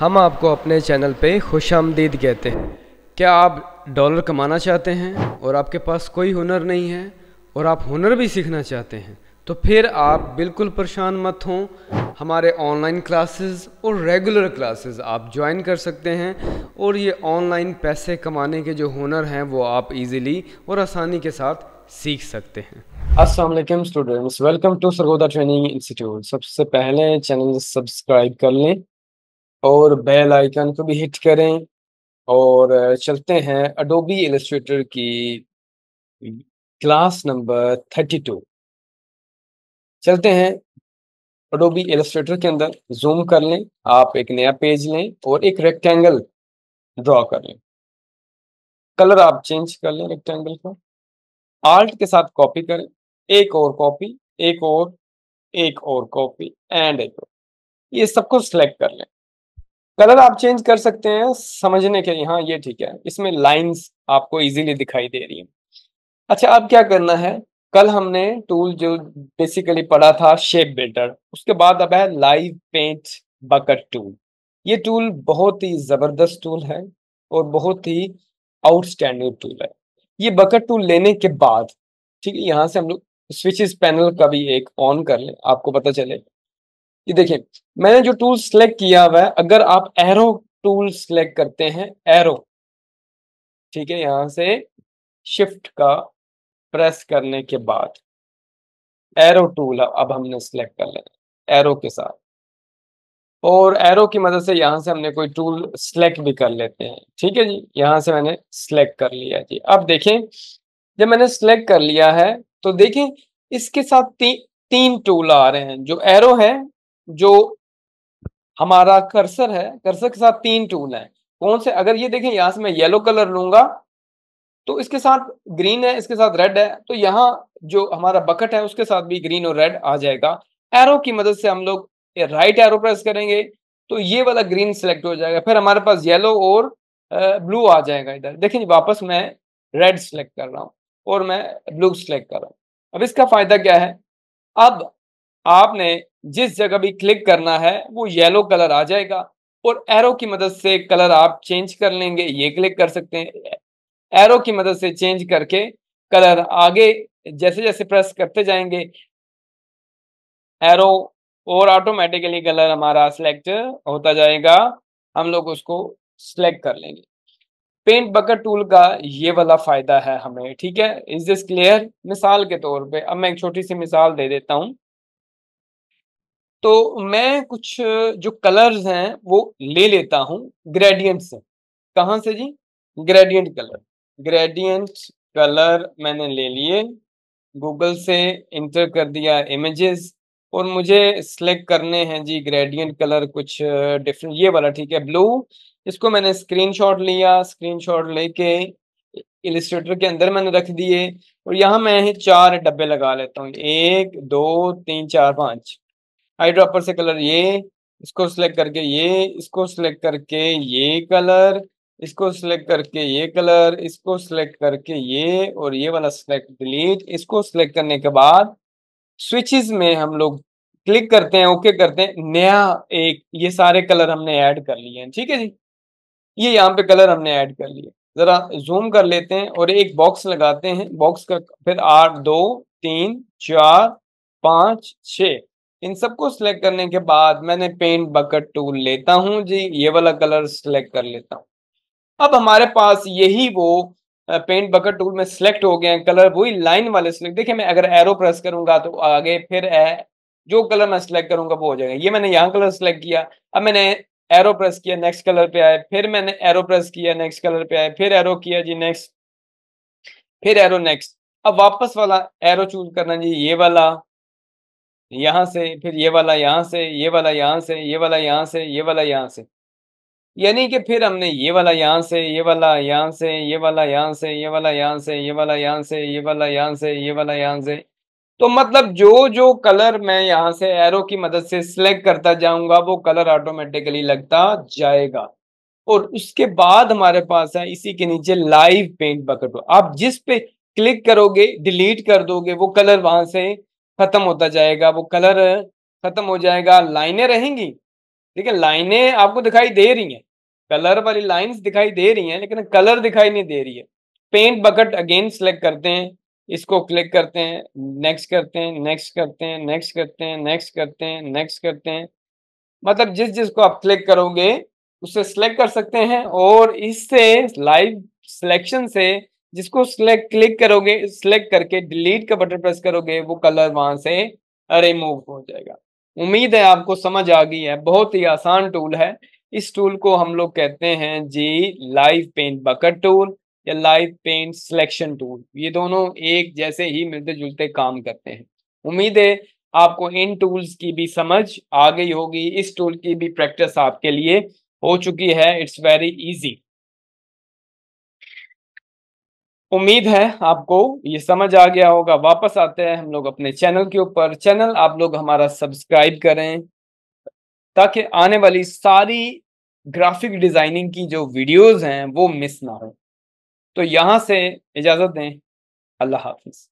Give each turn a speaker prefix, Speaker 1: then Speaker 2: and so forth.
Speaker 1: हम आपको अपने चैनल पे खुश आमदीद कहते हैं। क्या आप डॉलर कमाना चाहते हैं और आपके पास कोई हुनर नहीं है और आप हुनर भी सीखना चाहते हैं? तो फिर आप बिल्कुल परेशान मत हों। हमारे ऑनलाइन क्लासेस और रेगुलर क्लासेस आप ज्वाइन कर सकते हैं और ये ऑनलाइन पैसे कमाने के जो हुनर हैं वो आप इजीली और आसानी के साथ सीख सकते हैं।
Speaker 2: अस्सलाम वालेकुम students welcome to Sargodha training institute सबसे पहले चैनल सब्सक्राइब कर लें। और बेल आइकन को भी हिट करें और चलते हैं अडोबी एलिस्ट्रेटर की क्लास नंबर थर्टी टू चलते हैं अडोबी इलस्ट्रेटर के अंदर जूम कर लें, आप एक नया पेज लें और एक रेक्टेंगल ड्रॉ कर लें। कलर आप चेंज कर लें रेक्टेंगल का। आर्ट के साथ कॉपी करें, एक और कॉपी एक और एक और कॉपी एंड एक और। ये सबको सिलेक्ट कर लें। कलर आप चेंज कर सकते हैं समझने के लिए। हाँ ये ठीक है। इसमें लाइंस आपको इजीली दिखाई दे रही है। अच्छा अब क्या करना है? कल हमने टूल जो बेसिकली पढ़ा था शेप बिल्डर उसके बाद अब है लाइव पेंट बकेट टूल ये टूल बहुत ही ज़बरदस्त टूल है और बहुत ही आउटस्टैंडिंग टूल है। ये बकेट टूल लेने के बाद, ठीक है, यहाँ से हम लोग स्विचेस पैनल का भी एक ऑन कर ले, आपको पता चले। ये देखिए मैंने जो टूल सेलेक्ट किया हुआ है अगर आप एरो टूल सेलेक्ट करते हैं एरो ठीक है यहाँ से शिफ्ट का प्रेस करने के बाद एरो टूल अब हमने सेलेक्ट कर लेना एरो के साथ। और एरो की मदद से यहाँ से हमने कोई टूल सेलेक्ट भी कर लेते हैं ठीक है जी? यहाँ से मैंने सेलेक्ट कर लिया जी। अब देखें जब मैंने सेलेक्ट कर लिया है तो देखें इसके साथ ती, तीन टूल आ रहे हैं जो एरो है जो हमारा कर्सर है कर्सर के साथ तीन टूल हैं। कौन से? अगर ये देखें, यहाँ से मैं येलो कलर लूँगा तो इसके साथ ग्रीन है, इसके साथ रेड है तो यहाँ जो हमारा बकेट है, उसके साथ भी ग्रीन और रेड आ जाएगा। एरो की मदद से हम लोग राइट एरो प्रेस करेंगे तो ये वाला ग्रीन सेलेक्ट हो जाएगा। फिर हमारे पास येलो और ब्लू आ जाएगा इधर। देखिए वापस मैं रेड सेलेक्ट कर रहा हूँ और मैं ब्लू सेलेक्ट कर रहा हूँ। अब इसका फ़ायदा क्या है? अब आपने जिस जगह भी क्लिक करना है, वो येलो कलर आ जाएगा और एरो की मदद से कलर आप चेंज कर लेंगे, ये क्लिक कर सकते हैं। एरो की मदद से चेंज करके कलर आगे जैसे जैसे प्रेस करते जाएँगे एरो और ऑटोमेटिकली कलर हमारा सिलेक्ट होता जाएगा। हम लोग उसको सिलेक्ट कर लेंगे। पेंट बकेट टूल का ये वाला फ़ायदा है हमें, ठीक है? इज़ दिस क्लियर मिसाल के तौर पे, अब मैं एक छोटी सी मिसाल दे देता हूँ। तो मैं कुछ, जो कलर्स हैं, वो ले लेता हूँ ग्रेडियंट से। कहाँ से जी? ग्रेडियंट कलर ग्रेडियंट कलर मैंने ले लिए। गूगल से इंटर कर दिया इमेजेस और मुझे सिलेक्ट करने हैं जी ग्रेडियंट कलर कुछ डिफरेंट ये वाला ठीक है ब्लू इसको मैंने स्क्रीनशॉट लिया स्क्रीनशॉट लेके इलिस्ट्रेटर के अंदर मैंने रख दिए। और यहाँ मैं चार डब्बे लगा लेता हूँ। एक, दो, तीन, चार, पाँच। आई ड्रॉपर से कलर ये, इसको सिलेक्ट करके ये, इसको सिलेक्ट करके ये कलर इसको सिलेक्ट करके ये कलर इसको सिलेक्ट करके ये और ये वाला सिलेक्ट डिलीट इसको सिलेक्ट करने के बाद स्विचेस में हम लोग क्लिक करते हैं ओके करते हैं, नया एक, ये सारे कलर हमने ऐड कर लिए हैं, ठीक है जी? ये यहाँ पे कलर हमने ऐड कर लिए। जरा जूम कर लेते हैं और एक बॉक्स लगाते हैं बॉक्स का फिर आठ, दो, तीन, चार, पाँच छ इन सबको सिलेक्ट करने के बाद मैंने पेंट बकेट टूल लेता हूँ जी, ये वाला कलर सिलेक्ट कर लेता हूँ। अब हमारे पास यही वो पेंट बकेट टूल में सिलेक्ट हो गए हैं कलर वही लाइन वाले सिलेक्ट देखिए मैं अगर एरो प्रेस करूँगा तो आगे फिर है जो कलर मैं सिलेक्ट करूँगा वो हो जाएगा। ये मैंने यहाँ कलर सिलेक्ट किया, अब मैंने एरो प्रेस किया नेक्स्ट कलर पे आए, फिर मैंने एरो प्रेस किया नेक्स्ट कलर पे आए, फिर एरो किया जी नेक्स्ट फिर एरो नेक्स्ट अब वापस वाला एरो चूज़ करना जी, ये वाला। यहाँ से फिर ये वाला यहाँ से ये वाला यहाँ से ये वाला यहाँ से ये वाला यहाँ से यानी कि फिर हमने ये वाला यहाँ से ये वाला यहाँ से ये वाला यहाँ से ये वाला यहाँ से ये वाला यहाँ से ये वाला यहाँ से ये वाला यहाँ से तो मतलब जो जो कलर मैं यहाँ से एरो की मदद से सिलेक्ट करता जाऊँगा वो कलर ऑटोमेटिकली लगता जाएगा और उसके बाद हमारे पास है इसी के नीचे लाइव पेंट बकेट आप जिस पे क्लिक करोगे डिलीट कर दोगे वो कलर वहाँ से खत्म होता जाएगा, वो कलर खत्म हो जाएगा, लाइनें रहेंगी। देखिए लाइनें आपको दिखाई दे रही हैं, कलर वाली लाइंस दिखाई दे रही हैं, लेकिन कलर दिखाई नहीं दे रही है। पेंट बकेट अगेन सेलेक्ट करते हैं, इसको क्लिक करते हैं, नेक्स्ट करते हैं, नेक्स्ट करते हैं, नेक्स्ट करते हैं, नेक्स्ट करते हैं, नेक्स्ट करते हैं। मतलब जिस जिसको आप क्लिक करोगे, उसे सिलेक्ट कर सकते हैं और इससे, लाइव सिलेक्शन से जिसको सिलेक्ट क्लिक करोगे सिलेक्ट करके डिलीट का बटन प्रेस करोगे, वो कलर वहाँ से रिमूव हो जाएगा। उम्मीद है आपको समझ आ गई है। बहुत ही आसान टूल है। इस टूल को हम लोग कहते हैं जी लाइव पेंट बकेट टूल या लाइव पेंट सिलेक्शन टूल ये दोनों एक जैसे ही मिलते जुलते काम करते हैं। उम्मीद है आपको इन टूल्स की भी समझ आ गई होगी। इस टूल की भी प्रैक्टिस आपके लिए हो चुकी है। इट्स वेरी इजी उम्मीद है आपको ये समझ आ गया होगा। वापस आते हैं हम लोग अपने चैनल के ऊपर। चैनल आप लोग हमारा सब्सक्राइब करें ताकि आने वाली सारी ग्राफिक डिज़ाइनिंग की जो वीडियोस हैं वो मिस ना हो। तो यहाँ से इजाज़त दें। अल्लाह हाफिज।